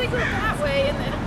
they go that way and then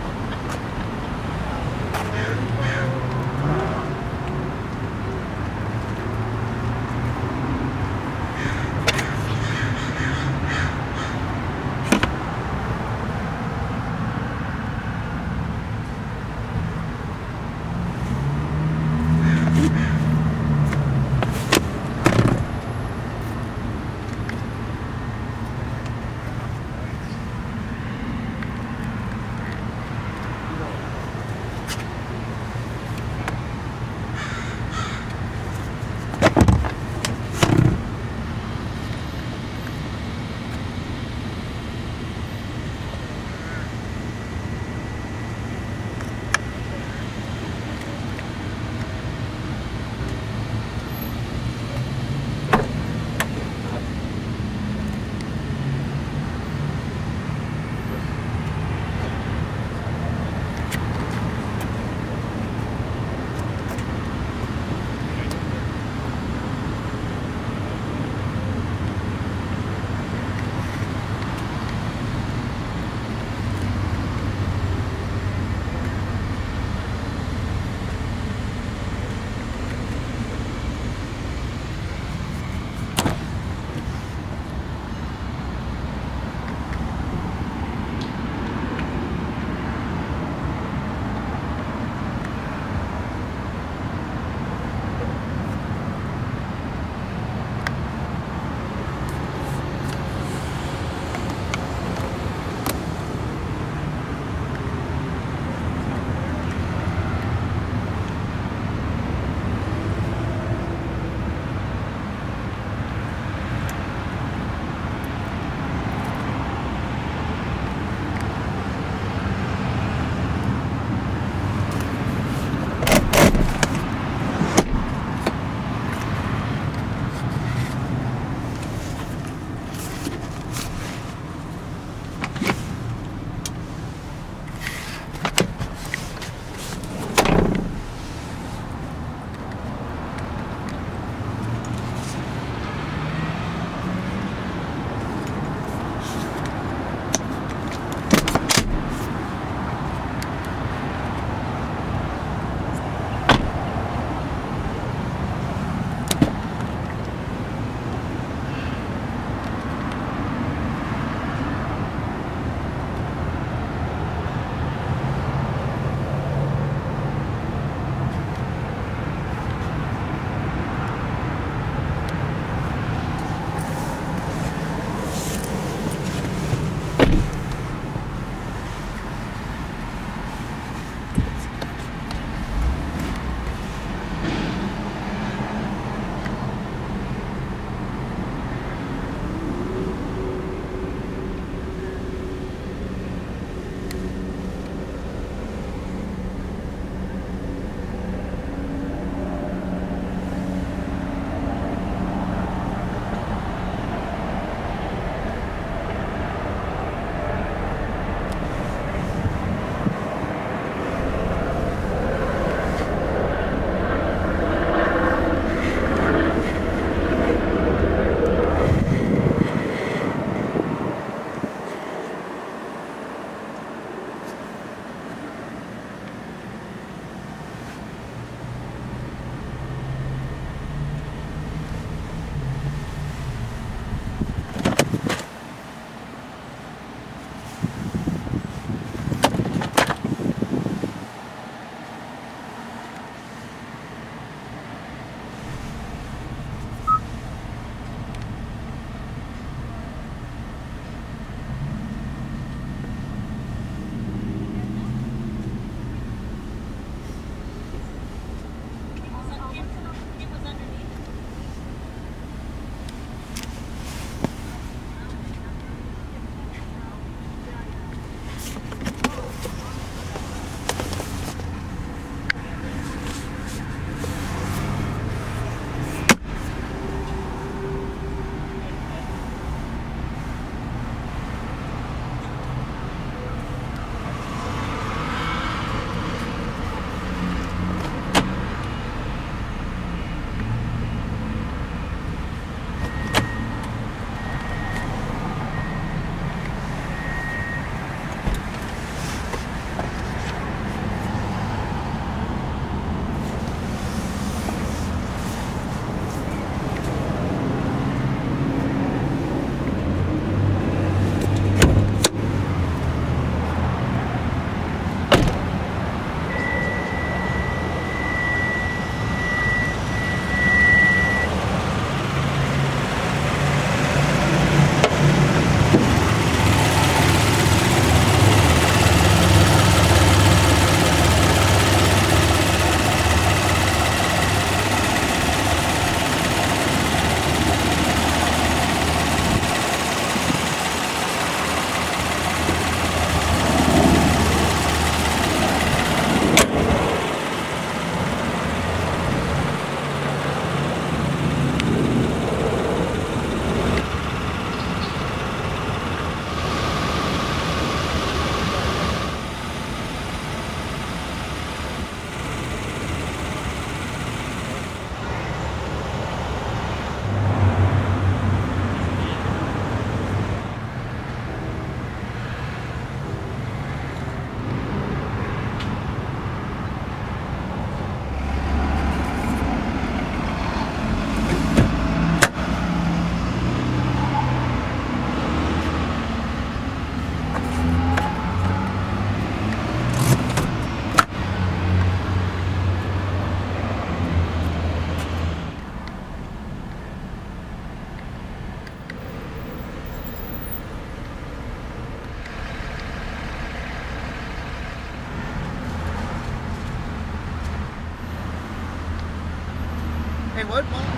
any wood, Mom?